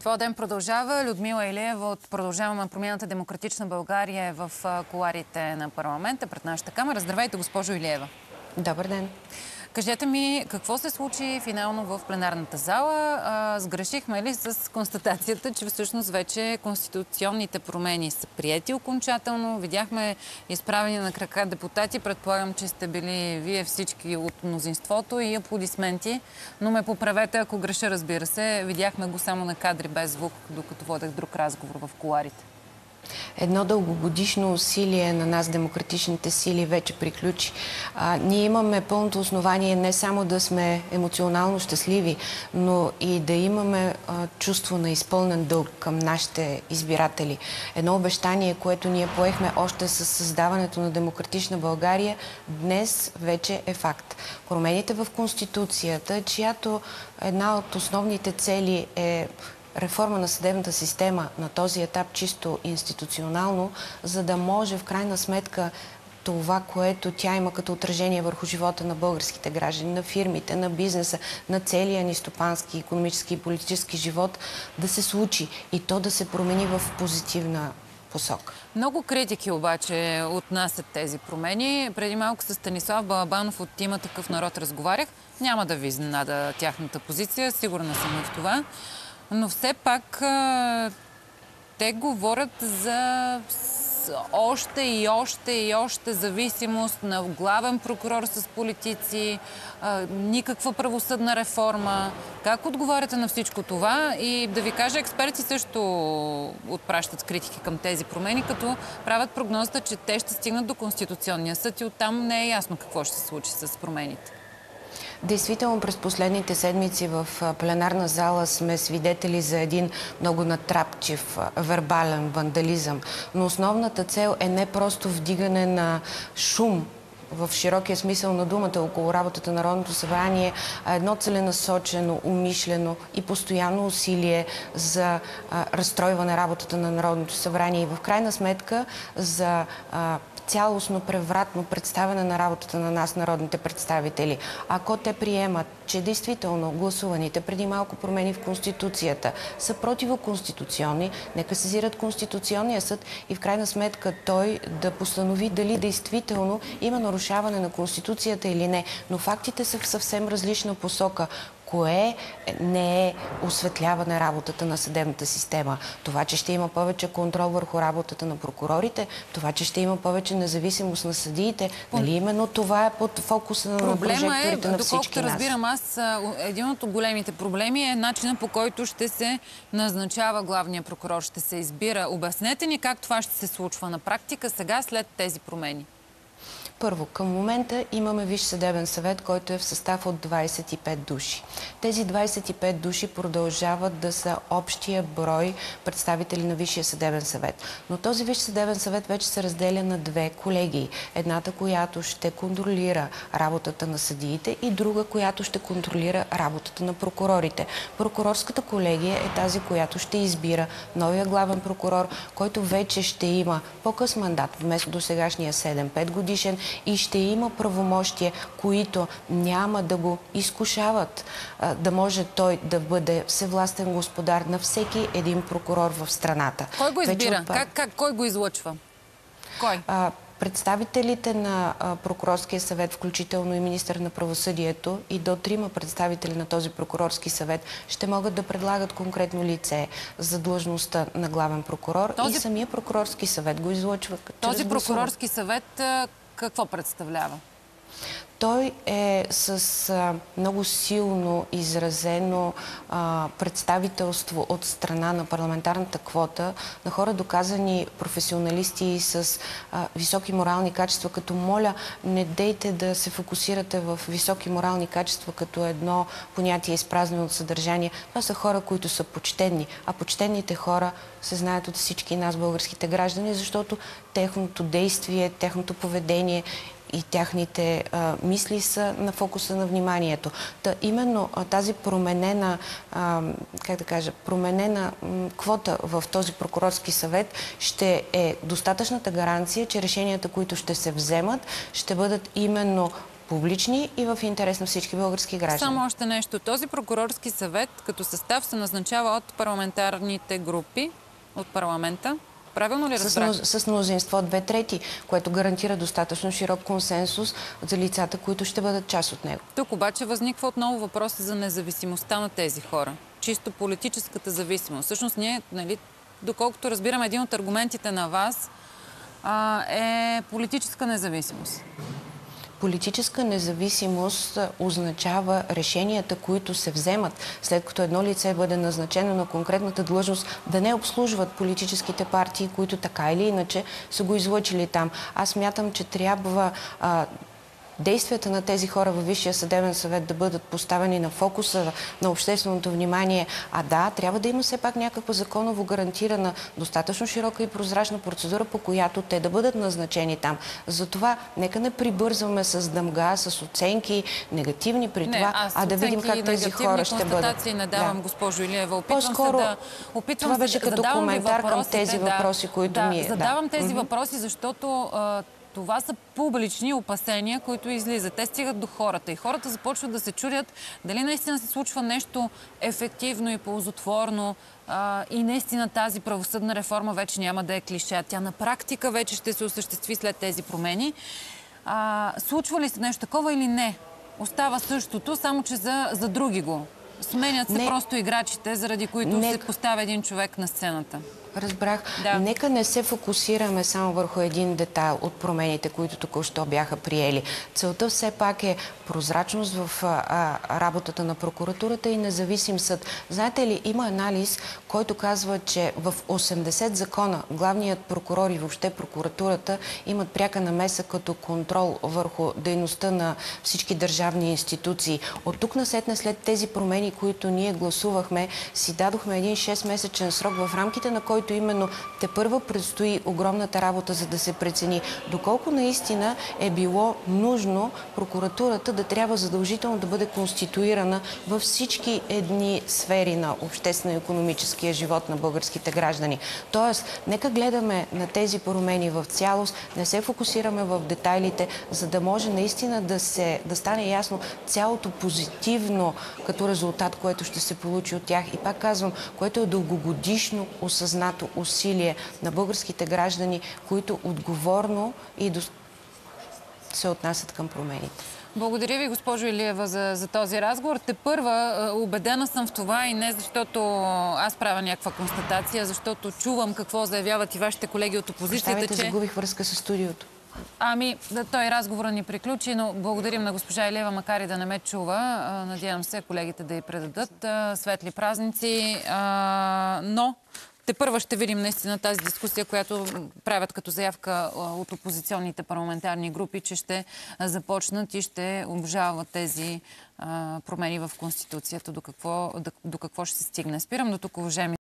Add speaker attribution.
Speaker 1: Твоя ден продължава. Людмила Илиева от Продължаваме промяната Демократична България е в коларите на парламента пред нашата камера. Здравейте, госпожо Илиева.
Speaker 2: Добър ден.
Speaker 1: Кажете ми, какво се случи финално в пленарната зала? А, сгрешихме ли с констатацията, че всъщност вече конституционните промени са прияти окончателно? Видяхме изправени на крака депутати. Предполагам, че сте били вие всички от мнозинството и аплодисменти. Но ме поправете, ако греша, разбира се. Видяхме го само на кадри без звук, докато водех друг разговор в коларите.
Speaker 2: Едно дългогодишно усилие на нас, демократичните сили, вече приключи. А, ние имаме пълното основание не само да сме емоционално щастливи, но и да имаме а, чувство на изпълнен дълг към нашите избиратели. Едно обещание, което ние поехме още с създаването на демократична България, днес вече е факт. Промените в Конституцията, чиято една от основните цели е реформа на съдебната система на този етап чисто институционално, за да може в крайна сметка това, което тя има като отражение върху живота на българските граждани, на фирмите, на бизнеса, на целия ни стопански, економически и политически живот да се случи и то да се промени в позитивна посока.
Speaker 1: Много критики обаче отнасят тези промени. Преди малко с Станислав Балабанов от има такъв народ разговарях. Няма да ви изненада тяхната позиция, сигурна съм в това. Но все пак те говорят за още и още и още зависимост на главен прокурор с политици, никаква правосъдна реформа. Как отговаряте на всичко това? И да ви кажа, експерти също отпращат критики към тези промени, като правят прогнозата, че те ще стигнат до Конституционния съд и оттам не е ясно какво ще се случи с промените.
Speaker 2: Действително през последните седмици в пленарна зала сме свидетели за един много натрапчив вербален вандализъм. Но основната цел е не просто вдигане на шум в широкия смисъл на думата около работата на Народното събрание, едно целенасочено, умишлено и постоянно усилие за а, разстройване работата на Народното събрание и в крайна сметка за цялостно превратно представяне на работата на нас, народните представители. Ако те приемат, че действително гласуваните преди малко промени в Конституцията са противоконституционни, нека сезират Конституционния съд и в крайна сметка той да постанови дали действително има нарушаване на Конституцията или не. Но фактите са в съвсем различна посока кое не е осветляване работата на съдебната система. Това, че ще има повече контрол върху работата на прокурорите, това, че ще има повече независимост на съдиите, нали именно това е под фокуса на прожекторите е, на всички
Speaker 1: нас. разбирам аз, един от големите проблеми е начинът по който ще се назначава главния прокурор, ще се избира. Обяснете ни как това ще се случва на практика сега след тези промени.
Speaker 2: Първо, към момента имаме Висш съдебен съвет, който е в състав от 25 души. Тези 25 души продължават да са общия брой представители на Висшия съдебен съвет. Но този Висш съдебен съвет вече се разделя на две колегии. Едната, която ще контролира работата на съдиите и друга, която ще контролира работата на прокурорите. Прокурорската колегия е тази, която ще избира новия главен прокурор, който вече ще има по-къс мандат, вместо до сегашния 7-5 годишен и ще има правомощия, които няма да го изкушават, да може той да бъде всевластен господар на всеки един прокурор в страната.
Speaker 1: Кой го избира? Как, как, кой го излъчва? Кой?
Speaker 2: Представителите на прокурорския съвет, включително и министър на правосъдието и до трима представители на този прокурорски съвет ще могат да предлагат конкретно лице за длъжността на главен прокурор този... и самия прокурорски съвет го излъчва.
Speaker 1: Този прокурорски съвет какво представлява?
Speaker 2: Той е с а, много силно изразено а, представителство от страна на парламентарната квота на хора доказани професионалисти с а, високи морални качества, като моля, не дейте да се фокусирате в високи морални качества като едно понятие изпразнено от съдържание. Това са хора, които са почтенни, а почтенните хора се знаят от всички нас, българските граждани, защото техното действие, техното поведение и тяхните а, мисли са на фокуса на вниманието. Та, именно а, тази променена, а, как да кажа, променена квота в този прокурорски съвет ще е достатъчната гаранция, че решенията, които ще се вземат, ще бъдат именно публични и в интерес на всички български граждани.
Speaker 1: Само още нещо. Този прокурорски съвет като състав се назначава от парламентарните групи, от парламента. Правилно ли разбрах?
Speaker 2: С, с мнозинство две трети, което гарантира достатъчно широк консенсус за лицата, които ще бъдат част от него.
Speaker 1: Тук обаче възниква отново въпроса за независимостта на тези хора. Чисто политическата зависимост. Всъщност ние, нали, доколкото разбирам, един от аргументите на вас а, е политическа независимост.
Speaker 2: Политическа независимост означава решенията, които се вземат след като едно лице бъде назначено на конкретната длъжност, да не обслужват политическите партии, които така или иначе са го излъчили там. Аз мятам, че трябва а, действията на тези хора във Висшия съдебен съвет да бъдат поставени на фокуса на общественото внимание. А да, трябва да има все пак някаква законово гарантирана, достатъчно широка и прозрачна процедура, по която те да бъдат назначени там. Затова нека не прибързваме с дъмга, с оценки, негативни при
Speaker 1: не,
Speaker 2: това, а да видим как тези хора ще бъдат.
Speaker 1: не давам, да. госпожо Илиева. Опитвам
Speaker 2: По-скоро,
Speaker 1: се да... Опитвам
Speaker 2: това беше като коментар към тези
Speaker 1: да,
Speaker 2: въпроси, които
Speaker 1: да,
Speaker 2: ми...
Speaker 1: Задавам да. тези въпроси, защото това са публични опасения, които излизат. Те стигат до хората и хората започват да се чудят дали наистина се случва нещо ефективно и ползотворно а, и наистина тази правосъдна реформа вече няма да е клише. Тя на практика вече ще се осъществи след тези промени. А, случва ли се нещо такова или не? Остава същото, само че за, за други го. Сменят се не. просто играчите, заради които не. се поставя един човек на сцената.
Speaker 2: Разбрах. Да. Нека не се фокусираме само върху един детайл от промените, които току-що бяха приели. Целта все пак е прозрачност в а, работата на прокуратурата и независим съд. Знаете ли, има анализ, който казва, че в 80 закона главният прокурор и въобще прокуратурата имат пряка намеса като контрол върху дейността на всички държавни институции. От тук насетне след тези промени, които ние гласувахме, си дадохме един 6-месечен срок, в рамките на който именно те първа предстои огромната работа, за да се прецени доколко наистина е било нужно прокуратурата да трябва задължително да бъде конституирана във всички едни сфери на обществено-економическия живот на българските граждани. Тоест, нека гледаме на тези промени в цялост, не се фокусираме в детайлите, за да може наистина да, се, да стане ясно цялото позитивно като резултат, което ще се получи от тях. И пак казвам, което е дългогодишно осъзнато усилие на българските граждани, които отговорно и до... се отнасят към промените.
Speaker 1: Благодаря ви, госпожо Илиева, за, за този разговор. Те първа, убедена съм в това и не защото аз правя някаква констатация, защото чувам какво заявяват и вашите колеги от опозицията,
Speaker 2: Представете, че... загубих връзка с студиото.
Speaker 1: Ами, да, той разговора ни приключи, но благодарим на госпожа Илева, макар и да не ме чува. Надявам се колегите да й предадат светли празници. Но те първа ще видим наистина тази дискусия, която правят като заявка от опозиционните парламентарни групи, че ще започнат и ще обжалват тези промени в Конституцията. До какво, до какво ще се стигне. Спирам до тук, уважаеми